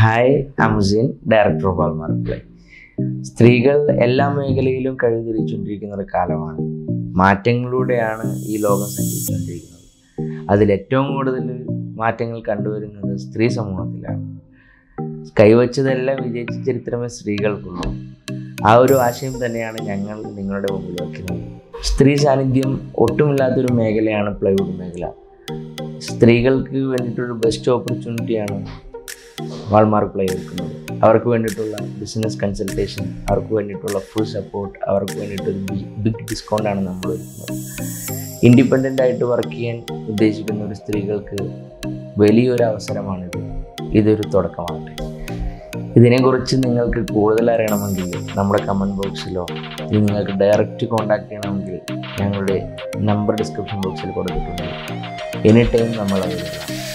Hi അമുസിൻ director of ആൾമാർ പ്ലേ സ്ത്രീകൾ എല്ലാ മേഖലയിലും കഴുകിരിച്ചുകൊണ്ടിരിക്കുന്ന ഒരു കാലമാണ്. മാറ്റങ്ങളിലൂടെയാണ് ഈ ലോകം സഞ്ചരിച്ചുകൊണ്ടിരിക്കുന്നത്. അതിൽ ഏറ്റവും കൂടുതൽ മാറ്റങ്ങൾ കണ്ടുവരുന്നത് സ്ത്രീ സമൂഹത്തിലാണ്. കൈവച്ചതെല്ലാം വിജയിച്ച ചരിത്രമേ സ്ത്രീകൾക്കുള്ളൂ. ആ ഒരു ആശയം തന്നെയാണ് ഞങ്ങൾ നിങ്ങളുടെ മുമ്പിൽ വയ്ക്കുന്നത് സ്ത്രീ സാന്നിധ്യം ഒട്ടുമില്ലാത്തൊരു മേഖലയാണ് പ്ലൈവുഡ് മേഖല. സ്ത്രീകൾക്ക് വേണ്ടിയിട്ടൊരു ബെസ്റ്റ് ഓപ്പർച്യൂണിറ്റിയാണ് വാൾമാർക്ക് പ്ലേ ഒരുക്കുന്നത് അവർക്ക് വേണ്ടിയിട്ടുള്ള ബിസിനസ് കൺസൾട്ടേഷൻ അവർക്ക് വേണ്ടിയിട്ടുള്ള ഫുൾ സപ്പോർട്ട് അവർക്ക് വേണ്ടിയിട്ടൊരു ബിഗ് ഡിസ്കൗണ്ടാണ് നമ്മൾ ഒരുക്കുന്നത് ഇൻഡിപെൻഡന്റ് ആയിട്ട് വർക്ക് ചെയ്യാൻ ഉദ്ദേശിക്കുന്ന ഒരു സ്ത്രീകൾക്ക് വലിയൊരു അവസരമാണിത്. ഇതൊരു തുടക്കമാകട്ടെ. ഇതിനെക്കുറിച്ച് നിങ്ങൾക്ക് കൂടുതൽ അറിയണമെങ്കിൽ നമ്മുടെ കമന്റ് ബോക്സിലോ നിങ്ങൾക്ക് ഡയറക്റ്റ് കോൺടാക്ട് ചെയ്യണമെങ്കിൽ ഞങ്ങളുടെ നമ്പർ ഡിസ്ക്രിപ്ഷൻ ബോക്സിൽ കൊടുത്തിട്ടുണ്ട്. എനി ടൈം നമ്മൾ അവൈലബിൾ